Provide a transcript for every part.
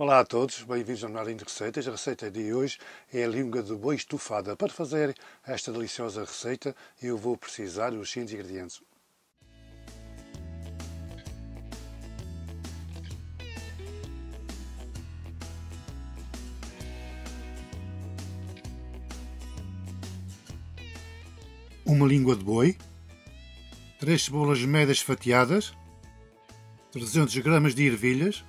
Olá a todos, bem-vindos ao Narinho de Receitas. A receita de hoje é a língua de boi estufada. Para fazer esta deliciosa receita, eu vou precisar dos seguintes ingredientes. Uma língua de boi, 3 cebolas médias fatiadas, 300 gramas de ervilhas,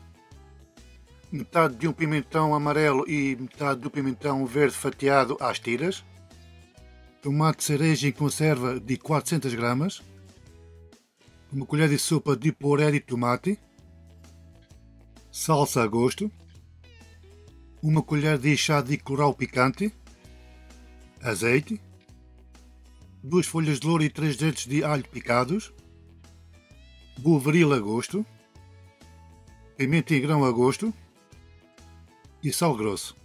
metade de um pimentão amarelo e metade do pimentão verde fatiado às tiras, tomate cereja em conserva de 400 gramas, uma colher de sopa de puré de tomate, salsa a gosto, uma colher de chá de coral picante, azeite, duas folhas de louro e três dentes de alho picados, bovril a gosto, pimenta em grão a gosto, e sal grosso.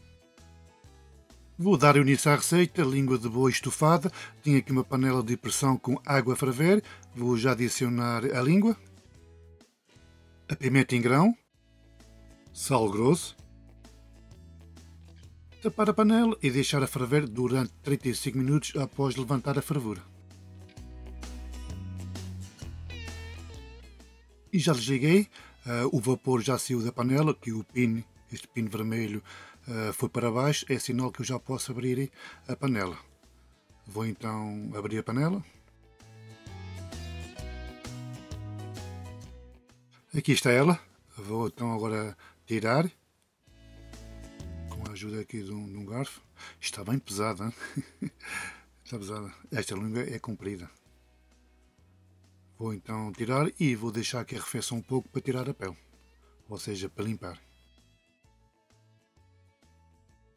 Vou dar início à receita, língua de boi estufada. Tenho aqui uma panela de pressão com água a ferver. Vou já adicionar a língua, a pimenta em grão, sal grosso, tapar a panela e deixar a ferver durante 35 minutos após levantar a fervura. E já desliguei, uh, o vapor já saiu da panela, que o pino este pino vermelho uh, foi para baixo, é sinal que eu já posso abrir a panela. Vou então abrir a panela. Aqui está ela. Vou então agora tirar. Com a ajuda aqui de um, de um garfo. Está bem pesada. está pesada. Esta língua é comprida. Vou então tirar e vou deixar que arrefeça um pouco para tirar a pele. Ou seja, para limpar.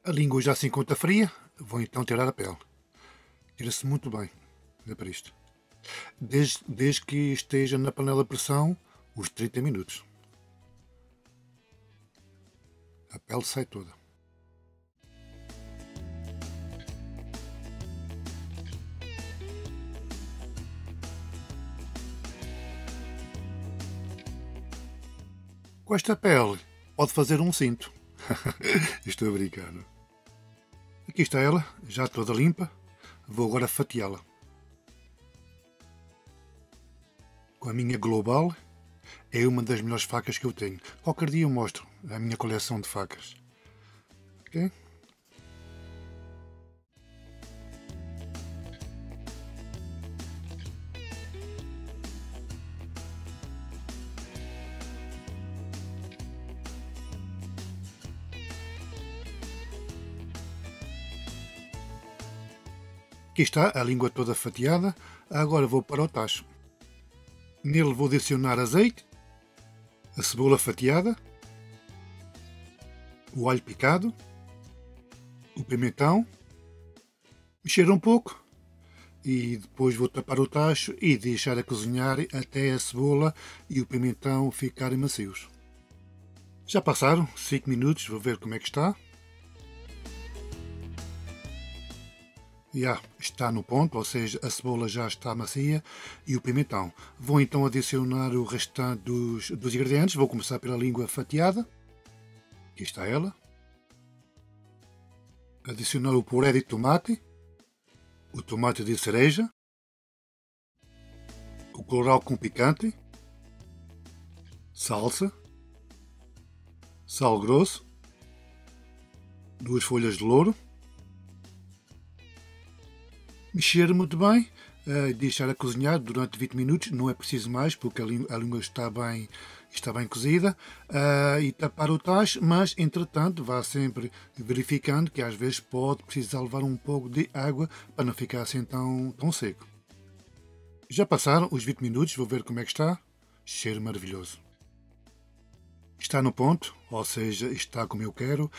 A língua já se encontra fria, vou então tirar a pele. Tira-se muito bem, olha para isto. Desde, desde que esteja na panela de pressão os 30 minutos. A pele sai toda. Com esta pele pode fazer um cinto. Estou a brincar. Não? Aqui está ela, já toda limpa. Vou agora fatiá-la. Com a minha Global, é uma das melhores facas que eu tenho. Qualquer dia eu mostro a minha coleção de facas. Ok? Aqui está a língua toda fatiada. Agora vou para o tacho. Nele vou adicionar azeite, a cebola fatiada, o alho picado, o pimentão, mexer um pouco e depois vou tapar o tacho e deixar a cozinhar até a cebola e o pimentão ficarem macios. Já passaram 5 minutos, vou ver como é que está. Já está no ponto, ou seja, a cebola já está macia e o pimentão. Vou então adicionar o restante dos, dos ingredientes. Vou começar pela língua fatiada. Aqui está ela. Adicionar o puré de tomate, o tomate de cereja, o coral com picante, salsa, sal grosso, duas folhas de louro, Mexer muito bem, uh, deixar a cozinhar durante 20 minutos, não é preciso mais porque a, a língua está bem, está bem cozida, uh, e tapar o tacho, mas entretanto vá sempre verificando que às vezes pode precisar levar um pouco de água para não ficar assim tão, tão seco. Já passaram os 20 minutos, vou ver como é que está. Cheiro maravilhoso. Está no ponto, ou seja, está como eu quero.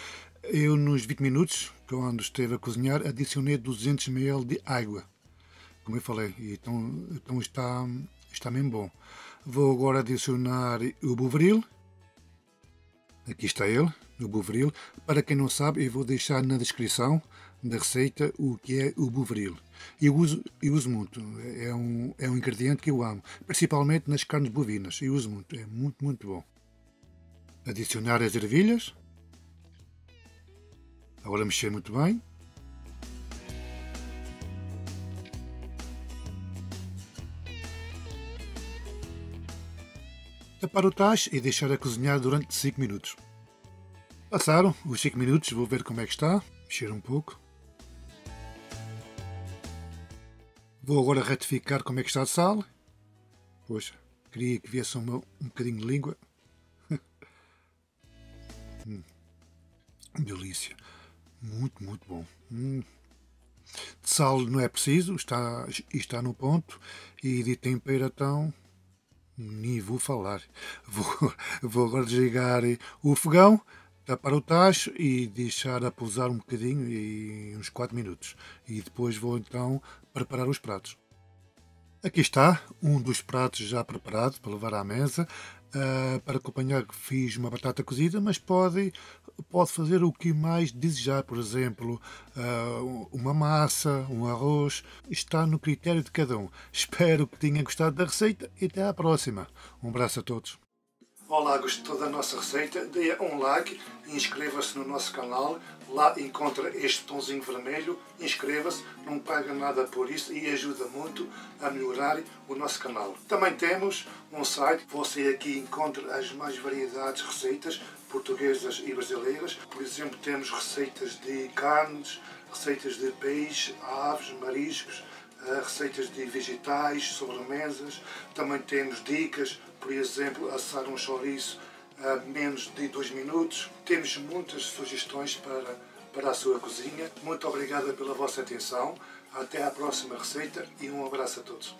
Eu, nos 20 minutos, quando esteve a cozinhar, adicionei 200 ml de água. Como eu falei, então, então está, está mesmo bom. Vou agora adicionar o bovril. Aqui está ele, o bovril. Para quem não sabe, eu vou deixar na descrição da receita o que é o bovril. Eu uso, eu uso muito, é um, é um ingrediente que eu amo, principalmente nas carnes bovinas. Eu uso muito, é muito, muito bom. Adicionar as ervilhas Agora mexer muito bem. Tapar o tacho e deixar a cozinhar durante 5 minutos. Passaram os 5 minutos, vou ver como é que está, mexer um pouco. Vou agora retificar como é que está a sal. Poxa, queria que viesse um, um bocadinho de língua. hum, delícia. Muito, muito bom. Hum. De sal não é preciso, está, está no ponto. E de tempero então, nem vou falar. Vou, vou agora desligar o fogão tapar o tacho e deixar a pousar um bocadinho e uns 4 minutos. E depois vou então preparar os pratos. Aqui está um dos pratos já preparado para levar à mesa. Uh, para acompanhar fiz uma batata cozida, mas pode, pode fazer o que mais desejar, por exemplo, uh, uma massa, um arroz, está no critério de cada um. Espero que tenham gostado da receita e até à próxima. Um abraço a todos. Olá, gostou da nossa receita? Dê um like e inscreva-se no nosso canal. Lá encontra este tomzinho vermelho. Inscreva-se, não paga nada por isso e ajuda muito a melhorar o nosso canal. Também temos um site, você aqui encontra as mais variedades de receitas portuguesas e brasileiras. Por exemplo, temos receitas de carnes, receitas de peixe, aves, mariscos, eh, receitas de vegetais, sobremesas. Também temos dicas por exemplo, assar um chouriço menos de 2 minutos. Temos muitas sugestões para, para a sua cozinha. Muito obrigada pela vossa atenção. Até à próxima receita e um abraço a todos.